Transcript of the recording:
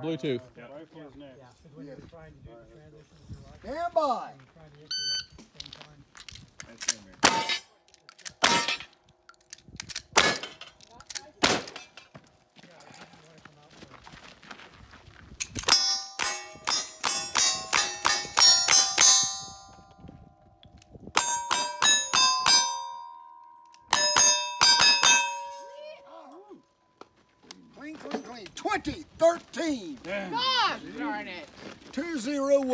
Bluetooth. Yep. Yeah. Stand by. 2013. Damn. God darn it. 201.